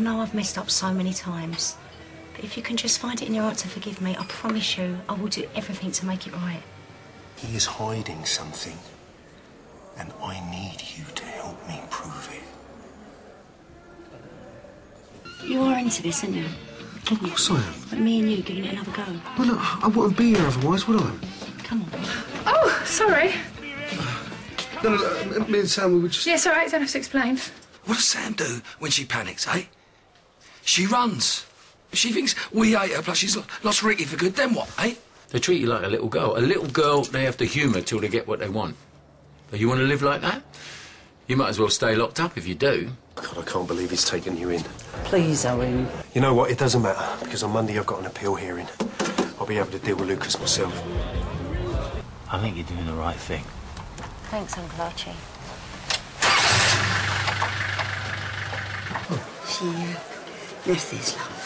know I've messed up so many times. But if you can just find it in your heart to forgive me, I promise you I will do everything to make it right. He is hiding something. And I need you to help me prove it. You are into this, aren't you? Of course I am. But me and you giving it another go. Well, look, I wouldn't be here otherwise, would I? Come on. Oh, sorry. No, no, no, me and Sam, we were just... Yes, all right, don't have to explain. What does Sam do when she panics, eh? She runs. If she thinks we hate her, plus she's lost Ricky for good, then what, eh? They treat you like a little girl. A little girl, they have to humour till they get what they want. So you want to live like that? You might as well stay locked up if you do. God, I can't believe he's taken you in. Please, Owen. You know what? It doesn't matter, because on Monday I've got an appeal hearing. I'll be able to deal with Lucas myself. I think you're doing the right thing. Thanks, Uncle Archie. She uh, there's these, love.